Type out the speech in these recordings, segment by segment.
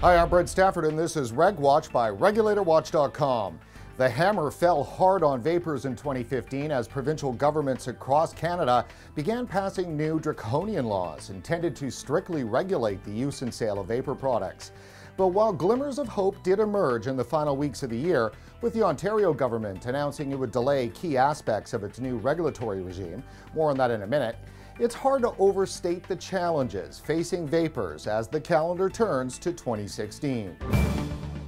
Hi, I'm Brent Stafford, and this is Reg Watch by RegulatorWatch.com. The hammer fell hard on vapers in 2015 as provincial governments across Canada began passing new draconian laws intended to strictly regulate the use and sale of vapor products. But while glimmers of hope did emerge in the final weeks of the year, with the Ontario government announcing it would delay key aspects of its new regulatory regime, more on that in a minute, it's hard to overstate the challenges facing vapers as the calendar turns to 2016.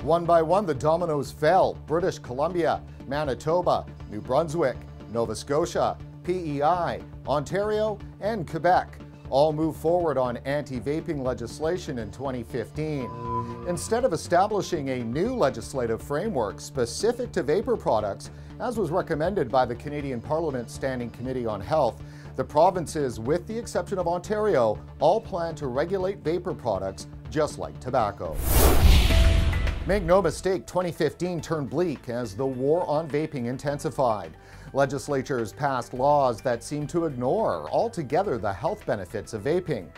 One by one, the dominoes fell. British Columbia, Manitoba, New Brunswick, Nova Scotia, PEI, Ontario, and Quebec all moved forward on anti-vaping legislation in 2015. Instead of establishing a new legislative framework specific to vapor products, as was recommended by the Canadian Parliament Standing Committee on Health, the provinces, with the exception of Ontario, all plan to regulate vapor products just like tobacco. Make no mistake, 2015 turned bleak as the war on vaping intensified. Legislatures passed laws that seem to ignore altogether the health benefits of vaping.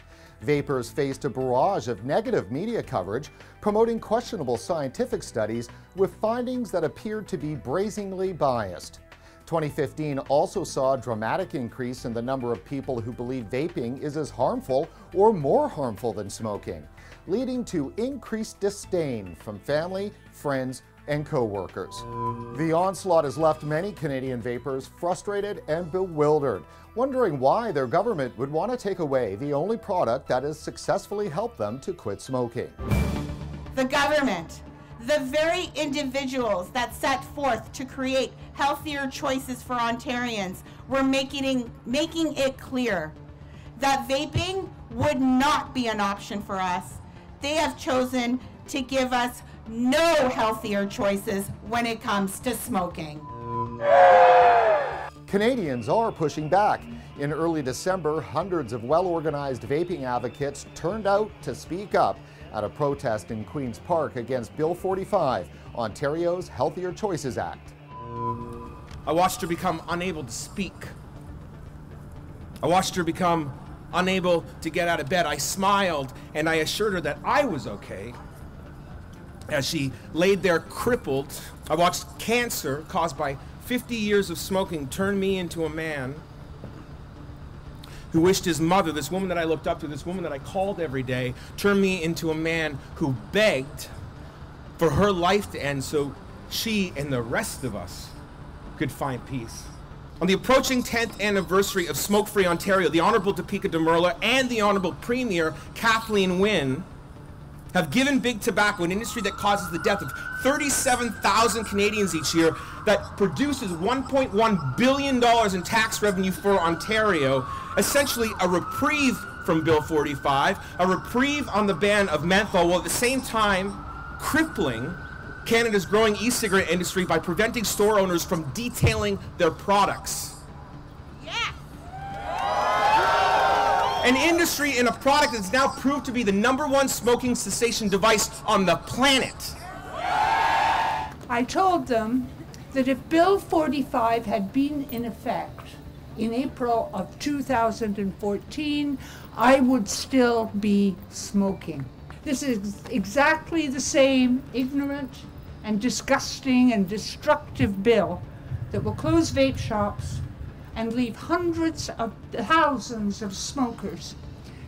Vapers faced a barrage of negative media coverage promoting questionable scientific studies with findings that appeared to be brazenly biased. 2015 also saw a dramatic increase in the number of people who believe vaping is as harmful or more harmful than smoking, leading to increased disdain from family, friends, and co-workers. The onslaught has left many Canadian vapers frustrated and bewildered, wondering why their government would want to take away the only product that has successfully helped them to quit smoking. The government, the very individuals that set forth to create healthier choices for Ontarians, were making, making it clear that vaping would not be an option for us. They have chosen to give us no healthier choices when it comes to smoking. Um. Canadians are pushing back. In early December, hundreds of well organized vaping advocates turned out to speak up at a protest in Queen's Park against Bill 45, Ontario's Healthier Choices Act. I watched her become unable to speak. I watched her become unable to get out of bed. I smiled and I assured her that I was okay as she laid there crippled, I watched cancer caused by 50 years of smoking turned me into a man who wished his mother, this woman that I looked up to, this woman that I called every day, turned me into a man who begged for her life to end so she and the rest of us could find peace. On the approaching 10th anniversary of Smoke Free Ontario, the Honourable Dipika Damerla and the Honourable Premier Kathleen Wynne have given big tobacco, an industry that causes the death of 37,000 Canadians each year, that produces $1.1 billion in tax revenue for Ontario, essentially a reprieve from Bill 45, a reprieve on the ban of menthol, while at the same time crippling Canada's growing e-cigarette industry by preventing store owners from detailing their products. an industry and a product that's now proved to be the number one smoking cessation device on the planet. I told them that if Bill 45 had been in effect in April of 2014, I would still be smoking. This is exactly the same ignorant and disgusting and destructive bill that will close vape shops and leave hundreds of thousands of smokers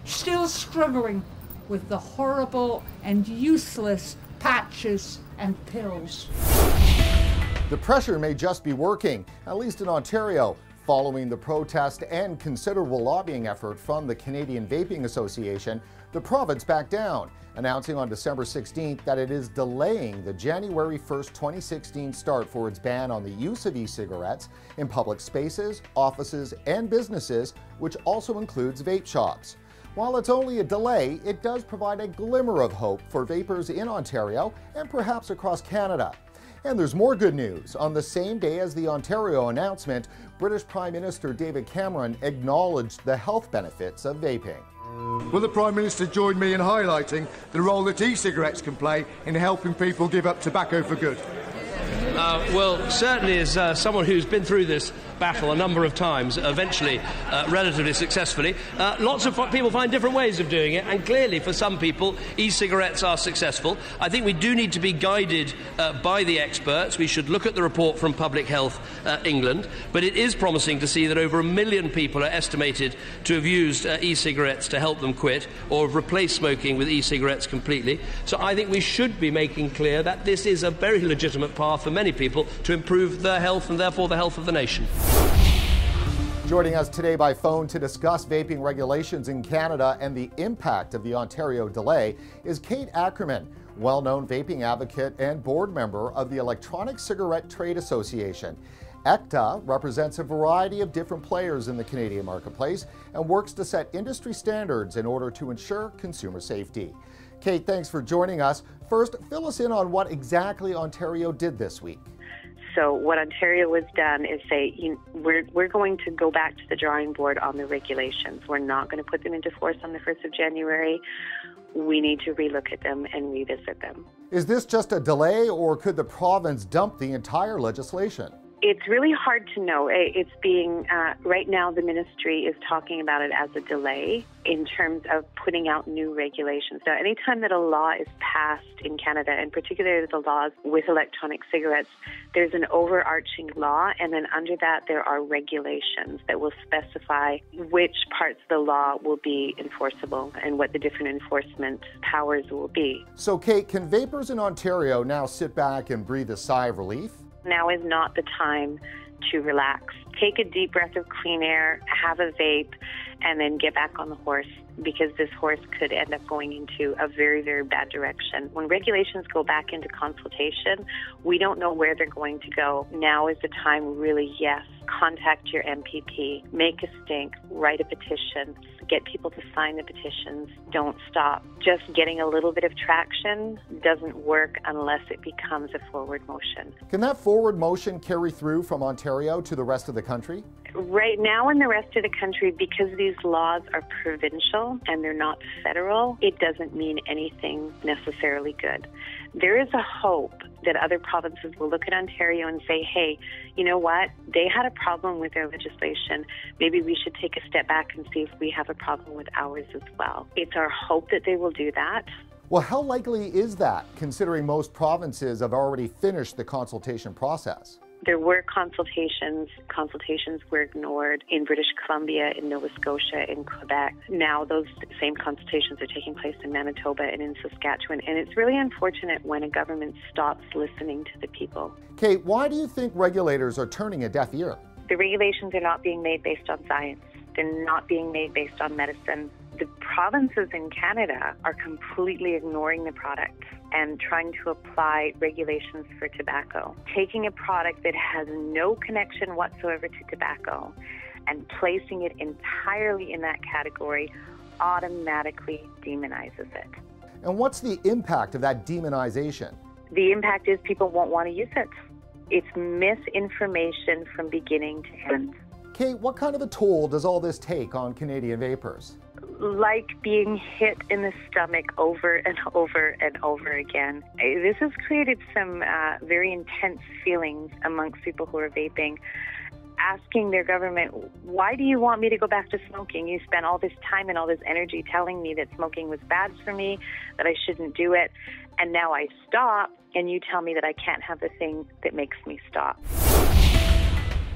still struggling with the horrible and useless patches and pills. The pressure may just be working, at least in Ontario, following the protest and considerable lobbying effort from the Canadian Vaping Association the province backed down, announcing on December 16th that it is delaying the January 1st, 2016 start for its ban on the use of e-cigarettes in public spaces, offices, and businesses, which also includes vape shops. While it's only a delay, it does provide a glimmer of hope for vapers in Ontario and perhaps across Canada. And there's more good news. On the same day as the Ontario announcement, British Prime Minister David Cameron acknowledged the health benefits of vaping. Will the Prime Minister join me in highlighting the role that e-cigarettes can play in helping people give up tobacco for good? Uh, well, certainly as uh, someone who's been through this battle a number of times, eventually uh, relatively successfully, uh, lots of people find different ways of doing it, and clearly for some people, e cigarettes are successful. I think we do need to be guided uh, by the experts. We should look at the report from Public Health uh, England, but it is promising to see that over a million people are estimated to have used e cigarettes to help them quit or have replaced smoking with e cigarettes completely. So I think we should be making clear that this is a very legitimate path for many people to improve their health and therefore the health of the nation. Joining us today by phone to discuss vaping regulations in Canada and the impact of the Ontario delay is Kate Ackerman, well known vaping advocate and board member of the Electronic Cigarette Trade Association. ECTA represents a variety of different players in the Canadian marketplace and works to set industry standards in order to ensure consumer safety. Kate, thanks for joining us. First, fill us in on what exactly Ontario did this week. So what Ontario has done is say you we're we're going to go back to the drawing board on the regulations. We're not going to put them into force on the first of January. We need to relook at them and revisit them. Is this just a delay, or could the province dump the entire legislation? It's really hard to know. It's being, uh, right now, the ministry is talking about it as a delay in terms of putting out new regulations. Now, anytime that a law is passed in Canada, and particularly the laws with electronic cigarettes, there's an overarching law, and then under that, there are regulations that will specify which parts of the law will be enforceable and what the different enforcement powers will be. So, Kate, can vapers in Ontario now sit back and breathe a sigh of relief? Now is not the time to relax. Take a deep breath of clean air, have a vape, and then get back on the horse because this horse could end up going into a very, very bad direction. When regulations go back into consultation, we don't know where they're going to go. Now is the time, really, yes, contact your MPP, make a stink, write a petition, get people to sign the petitions. Don't stop. Just getting a little bit of traction doesn't work unless it becomes a forward motion. Can that forward motion carry through from Ontario to the rest of the country? Right now, in the rest of the country, because these laws are provincial and they're not federal, it doesn't mean anything necessarily good. There is a hope that other provinces will look at Ontario and say, hey, you know what? They had a problem with their legislation. Maybe we should take a step back and see if we have a problem with ours as well. It's our hope that they will do that. Well, how likely is that, considering most provinces have already finished the consultation process? There were consultations. Consultations were ignored in British Columbia, in Nova Scotia, in Quebec. Now those same consultations are taking place in Manitoba and in Saskatchewan. And it's really unfortunate when a government stops listening to the people. Kate, why do you think regulators are turning a deaf ear? The regulations are not being made based on science. They're not being made based on medicine. The provinces in Canada are completely ignoring the product and trying to apply regulations for tobacco. Taking a product that has no connection whatsoever to tobacco and placing it entirely in that category automatically demonizes it. And what's the impact of that demonization? The impact is people won't want to use it. It's misinformation from beginning to end. Kate, what kind of a toll does all this take on Canadian vapers? Like being hit in the stomach over and over and over again. This has created some uh, very intense feelings amongst people who are vaping asking their government, why do you want me to go back to smoking? You spent all this time and all this energy telling me that smoking was bad for me, that I shouldn't do it, and now I stop, and you tell me that I can't have the thing that makes me stop.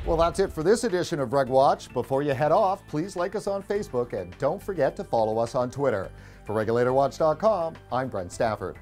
Well, that's it for this edition of Reg Watch. Before you head off, please like us on Facebook and don't forget to follow us on Twitter. For RegulatorWatch.com, I'm Brent Stafford.